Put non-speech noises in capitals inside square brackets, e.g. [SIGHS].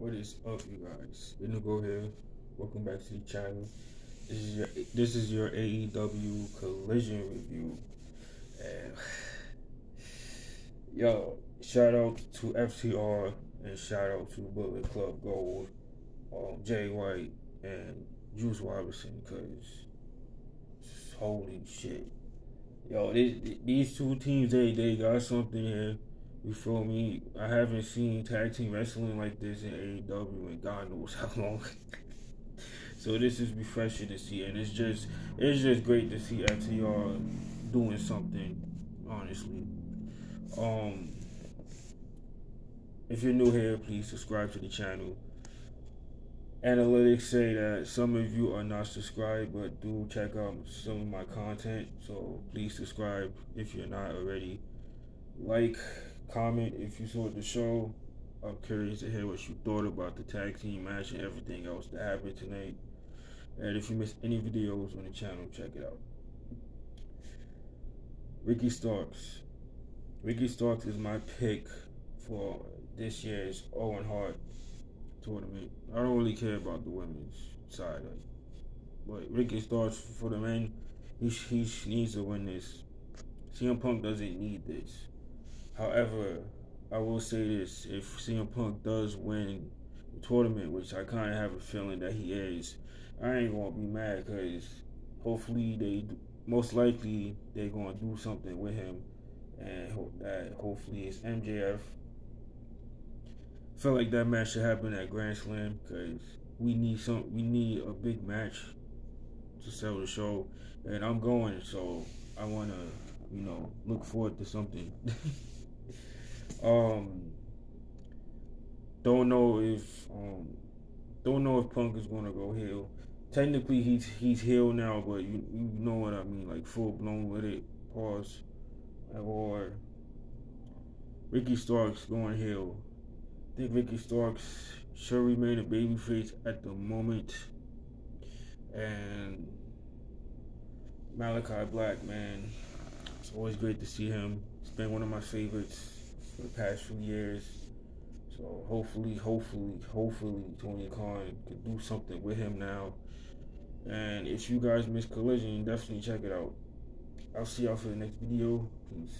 What is up, you guys? Indigo here. Welcome back to the channel. This is your this is your AEW Collision review. And [SIGHS] yo, shout out to FTR and shout out to Bullet Club Gold, um, Jay White and Juice Robinson, cause holy shit, yo, these, these two teams they they got something here. You feel me? I haven't seen tag team wrestling like this in AEW and God knows [LAUGHS] how long. so this is refreshing to see, and it's just it's just great to see FTR doing something. Honestly, um, if you're new here, please subscribe to the channel. Analytics say that some of you are not subscribed, but do check out some of my content. So please subscribe if you're not already. Like comment if you saw the show. I'm curious to hear what you thought about the tag team match and everything else that happened tonight. And if you missed any videos on the channel, check it out. Ricky Starks. Ricky Starks is my pick for this year's Owen Hart tournament. I don't really care about the women's side, like, but Ricky Starks for the men, he, he needs to win this. CM Punk doesn't need this. However, I will say this: if CM Punk does win the tournament, which I kind of have a feeling that he is, I ain't gonna be mad because hopefully they, most likely they're gonna do something with him, and hope that hopefully it's MJF. Feel like that match should happen at Grand Slam because we need some, we need a big match to sell the show, and I'm going, so I wanna, you know, look forward to something. [LAUGHS] Um, don't know if um, don't know if Punk is gonna go heel. Technically, he's he's heel now, but you you know what I mean, like full blown with it. Pause. Or Ricky Starks going heel. I think Ricky Starks should remain a babyface at the moment. And Malakai Black, man, it's always great to see him. He's been one of my favorites for the past few years. So hopefully, hopefully, hopefully Tony Khan could do something with him now. And if you guys miss Collision, definitely check it out. I'll see y'all for the next video. Peace.